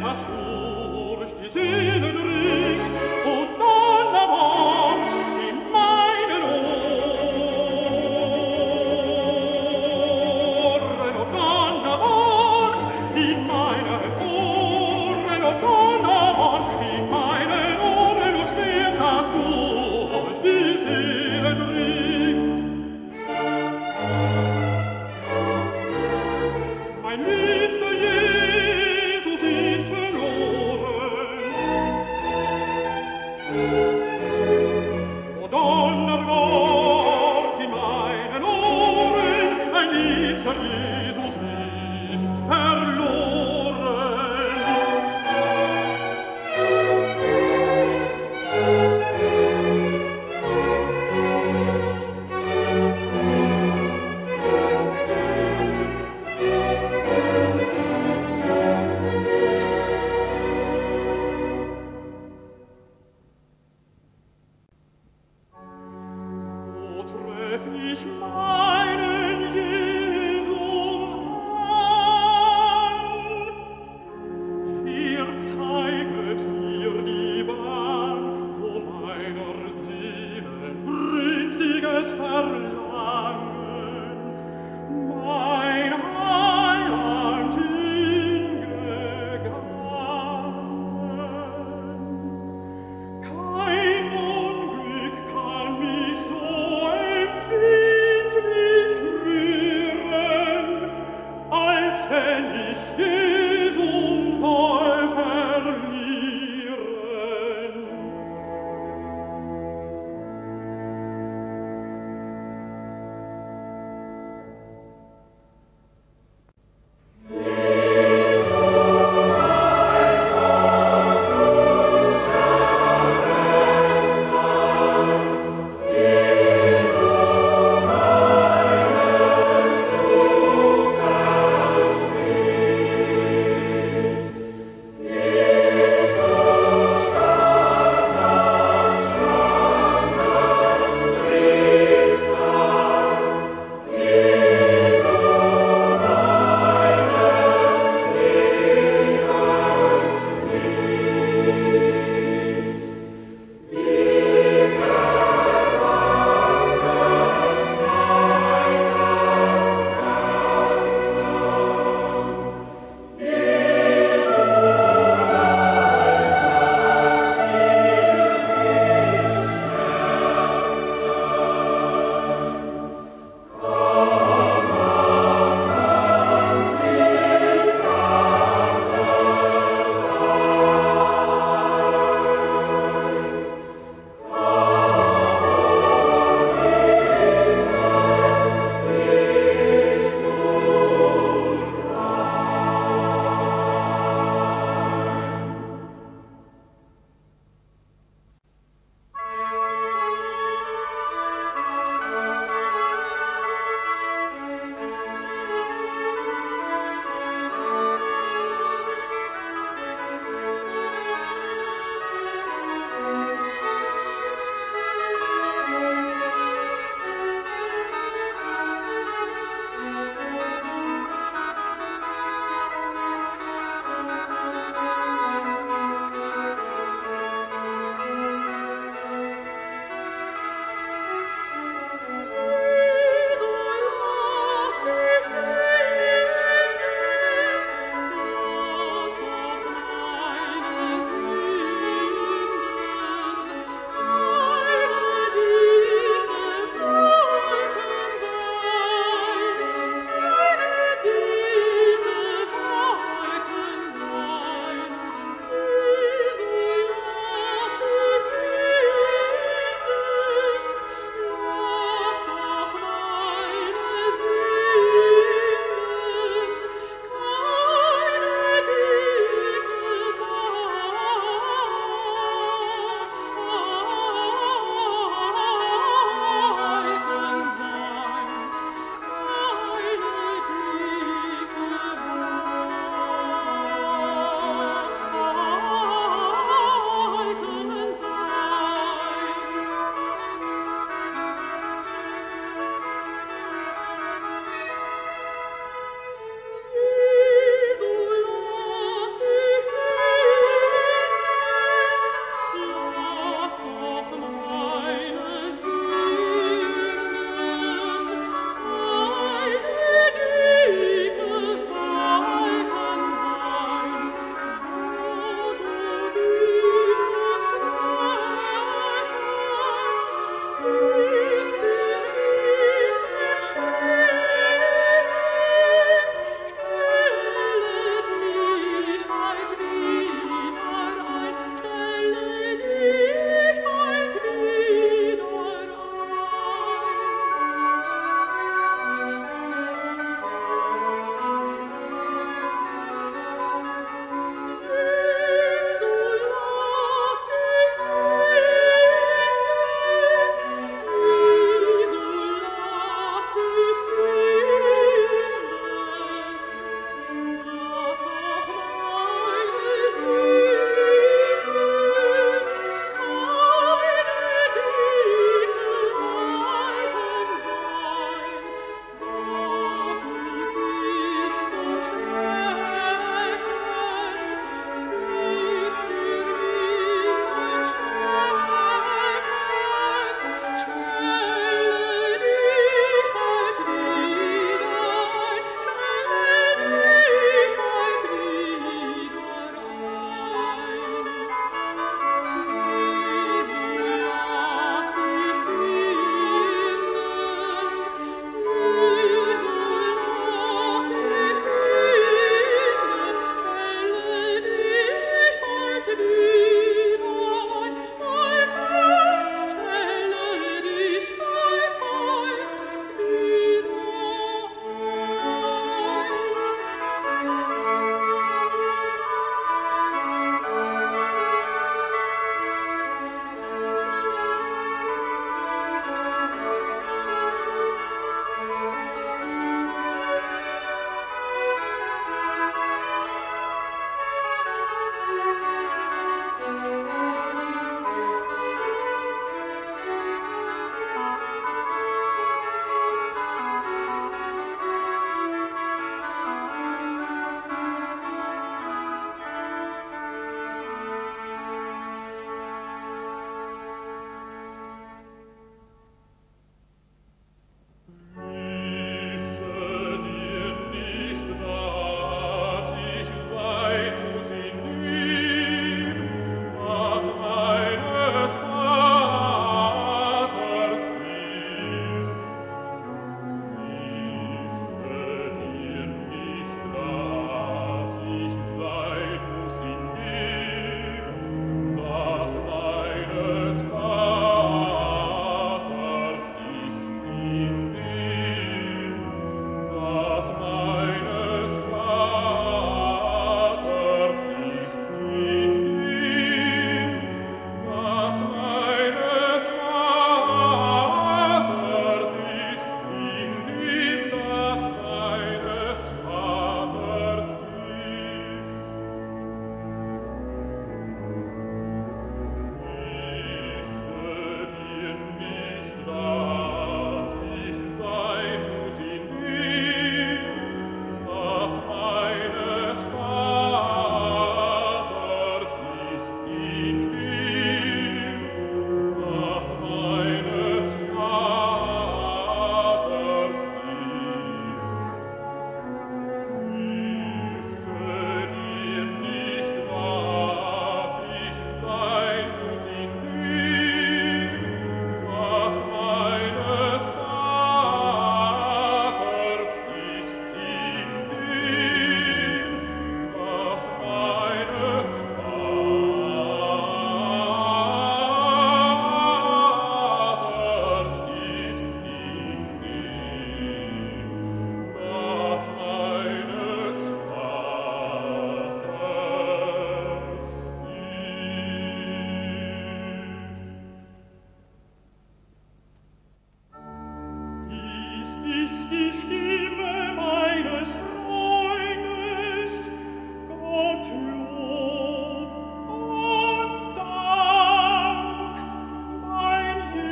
pastor, die Seelen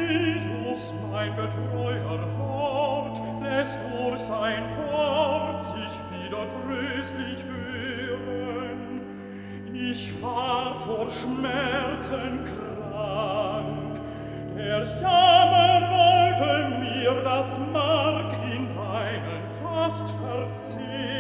Jesus, mein getreuer Haupt, lässt durch sein Wort sich wieder tröstlich hören. Ich war vor Schmerzen krank, der Jammer wollte mir das Mark in meinen Fast verzehren.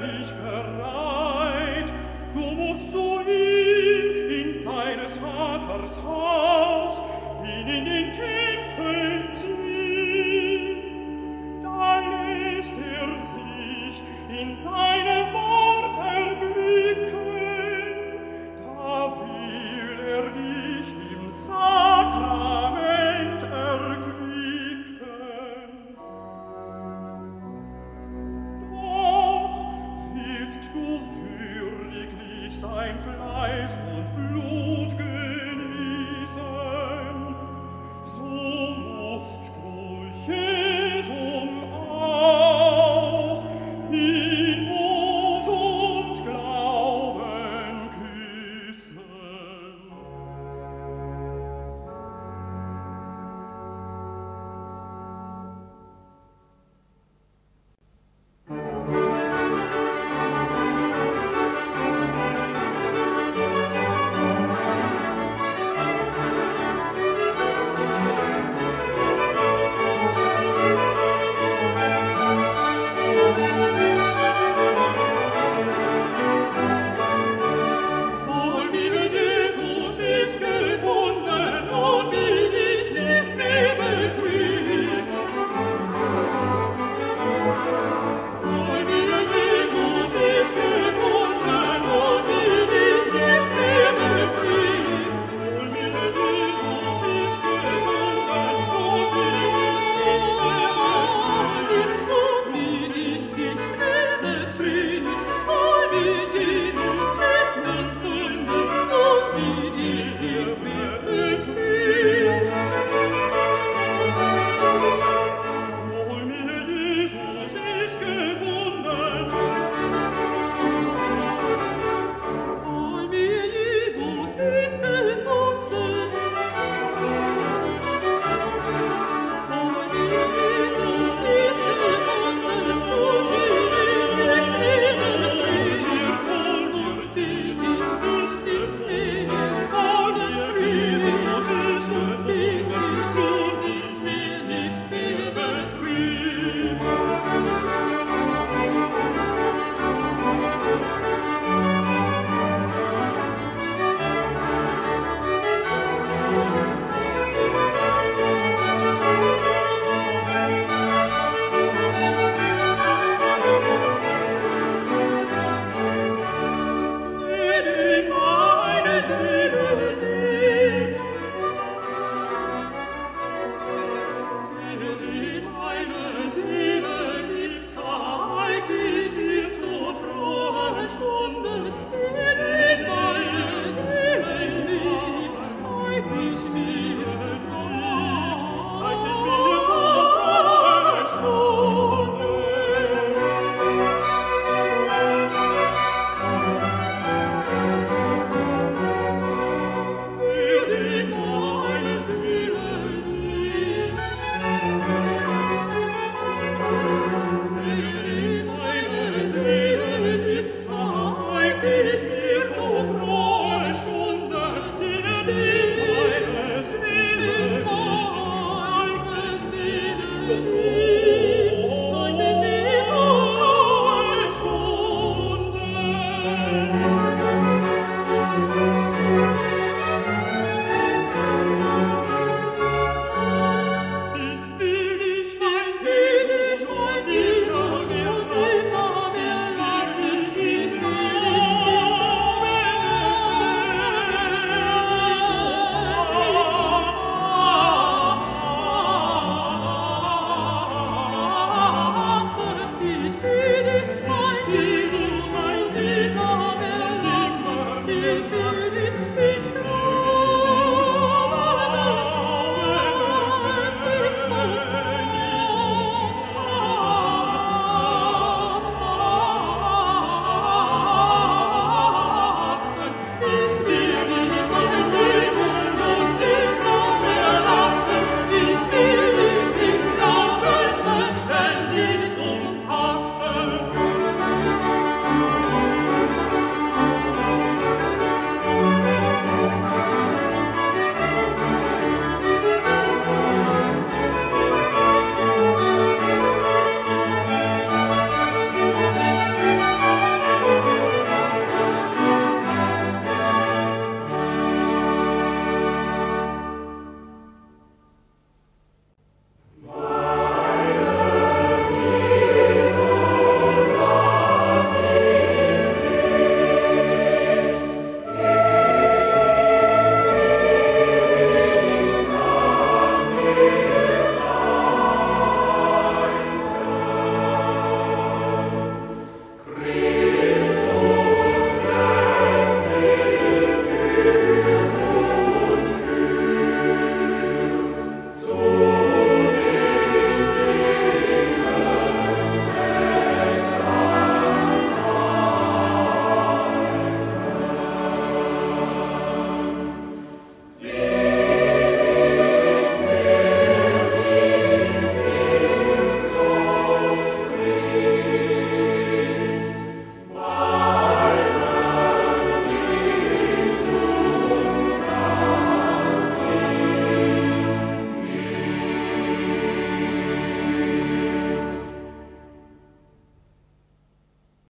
dich bereit, du musst zu ihm in seines Vaters Haus, ihn in den Tisch So must